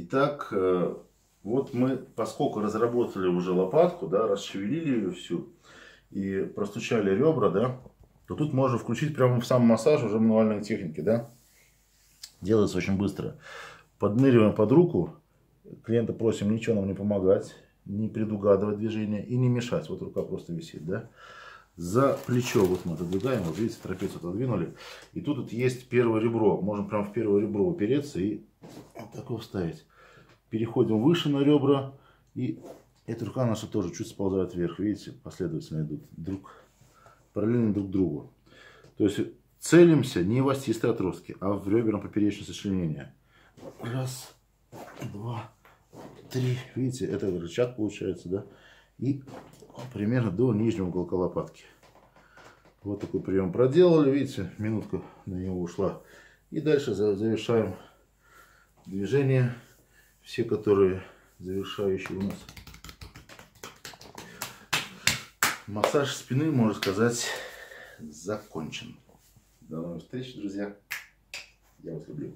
Итак, э, вот мы, поскольку разработали уже лопатку, да, расшевелили ее всю и простучали ребра, да, то тут можно включить прямо в сам массаж уже мануальной техники, да. Делается очень быстро. Подныриваем под руку. Клиента просим ничего нам не помогать, не предугадывать движение и не мешать. Вот рука просто висит, да. За плечо вот мы отодвигаем, вот видите, трапецию отодвинули. И тут вот есть первое ребро. Можем прям в первое ребро упереться и вот так его вставить. Переходим выше на ребра. И эта рука наша тоже чуть сползает вверх. Видите, последовательно идут друг, параллельно друг другу. То есть целимся не в остистые отростки, а в реберно-поперечное сочленение. Раз, два, три. Видите, это рычаг получается, да? И примерно до нижнего уголка лопатки. Вот такой прием проделали, видите, минутка на него ушла. И дальше завершаем движения, все которые завершающие у нас. Массаж спины, можно сказать, закончен. До новых встреч, друзья. Я вас люблю.